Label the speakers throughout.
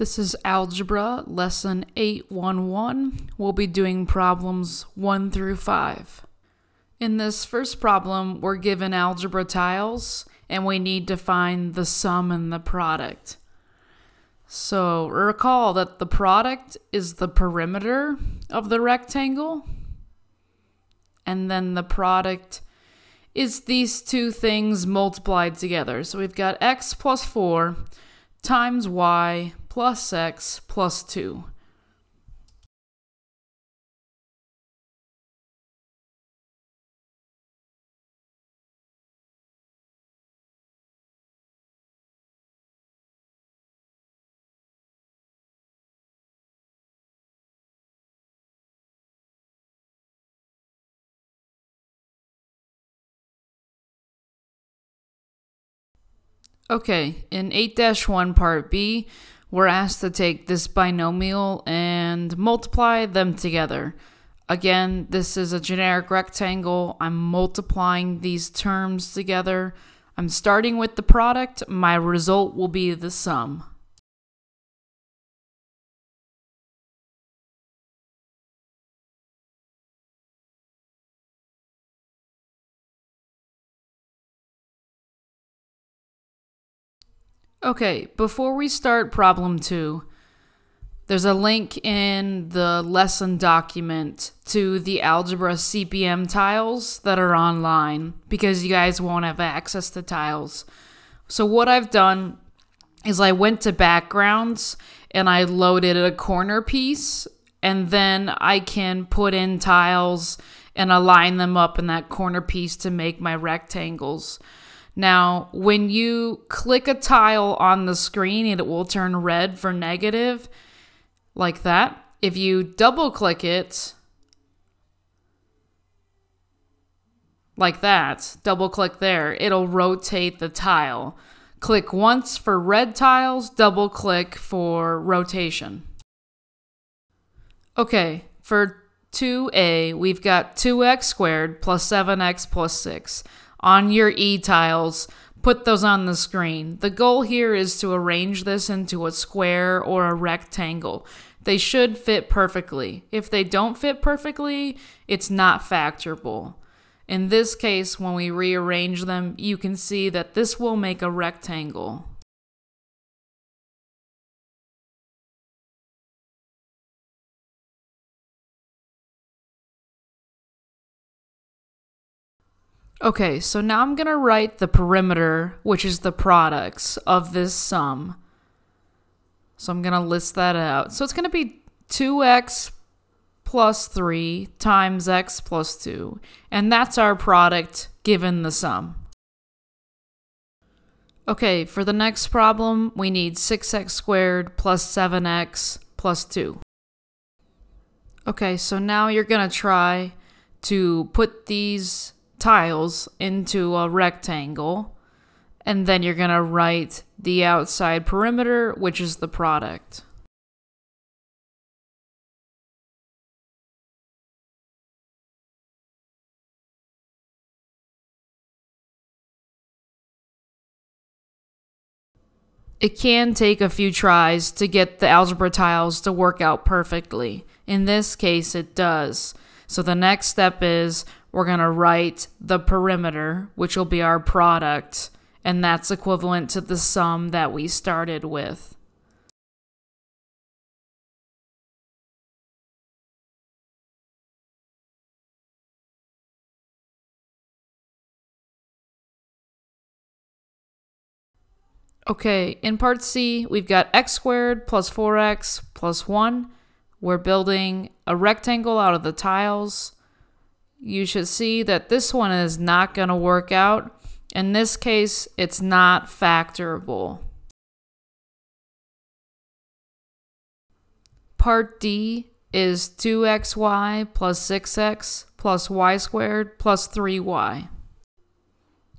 Speaker 1: This is Algebra Lesson 811. We'll be doing problems 1 through 5. In this first problem, we're given algebra tiles and we need to find the sum and the product. So recall that the product is the perimeter of the rectangle, and then the product is these two things multiplied together. So we've got x plus 4 times y plus x plus 2. Okay, in 8 1 part B, we're asked to take this binomial and multiply them together. Again, this is a generic rectangle. I'm multiplying these terms together. I'm starting with the product. My result will be the sum. Okay, before we start problem two, there's a link in the lesson document to the algebra CPM tiles that are online because you guys won't have access to tiles. So, what I've done is I went to backgrounds and I loaded a corner piece, and then I can put in tiles and align them up in that corner piece to make my rectangles. Now, when you click a tile on the screen, it will turn red for negative, like that. If you double click it, like that, double click there, it'll rotate the tile. Click once for red tiles, double click for rotation. Okay, for 2a, we've got 2x squared plus 7x plus 6 on your E tiles, put those on the screen. The goal here is to arrange this into a square or a rectangle. They should fit perfectly. If they don't fit perfectly, it's not factorable. In this case, when we rearrange them, you can see that this will make a rectangle. Okay, so now I'm going to write the perimeter, which is the products of this sum. So I'm going to list that out. So it's going to be 2x plus 3 times x plus 2. And that's our product given the sum. Okay, for the next problem, we need 6x squared plus 7x plus 2. Okay, so now you're going to try to put these tiles into a rectangle, and then you're going to write the outside perimeter, which is the product. It can take a few tries to get the algebra tiles to work out perfectly. In this case, it does. So the next step is we're going to write the perimeter, which will be our product, and that's equivalent to the sum that we started with. Okay, in part C, we've got x squared plus 4x plus 1. We're building a rectangle out of the tiles you should see that this one is not going to work out. In this case, it's not factorable. Part D is 2xy plus 6x plus y squared plus 3y.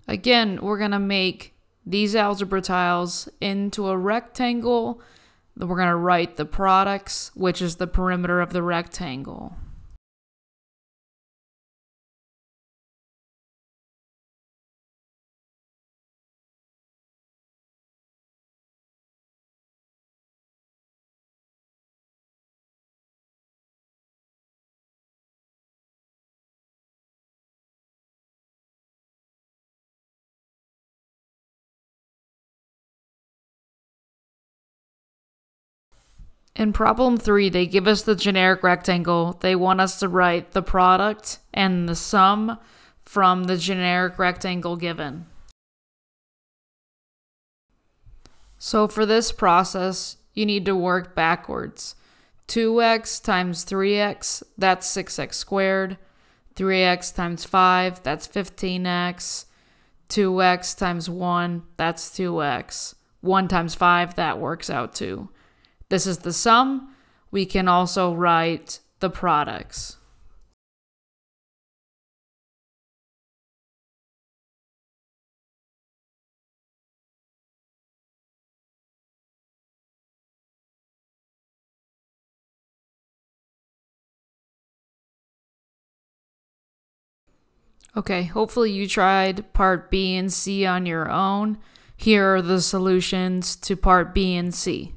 Speaker 1: Again, we're going to make these algebra tiles into a rectangle. We're going to write the products, which is the perimeter of the rectangle. In problem three, they give us the generic rectangle. They want us to write the product and the sum from the generic rectangle given. So for this process, you need to work backwards. 2x times 3x, that's 6x squared. 3x times 5, that's 15x. 2x times 1, that's 2x. 1 times 5, that works out too. This is the sum. We can also write the products. Okay, hopefully you tried part B and C on your own. Here are the solutions to part B and C.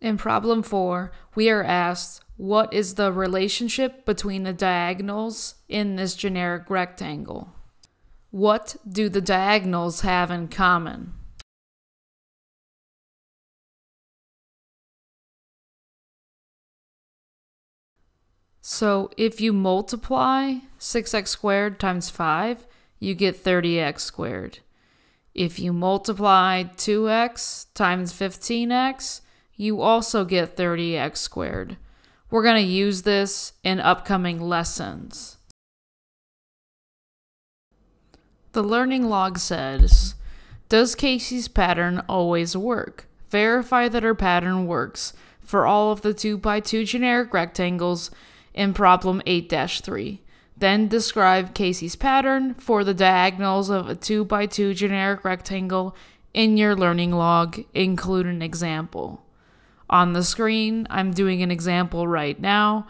Speaker 1: In problem 4, we are asked what is the relationship between the diagonals in this generic rectangle? What do the diagonals have in common? So if you multiply 6x squared times 5, you get 30x squared. If you multiply 2x times 15x, you also get 30x squared. We're going to use this in upcoming lessons. The learning log says, Does Casey's pattern always work? Verify that her pattern works for all of the 2 by 2 generic rectangles in problem 8-3. Then describe Casey's pattern for the diagonals of a 2 by 2 generic rectangle in your learning log. Include an example on the screen. I'm doing an example right now.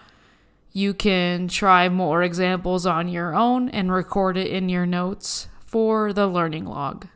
Speaker 1: You can try more examples on your own and record it in your notes for the learning log.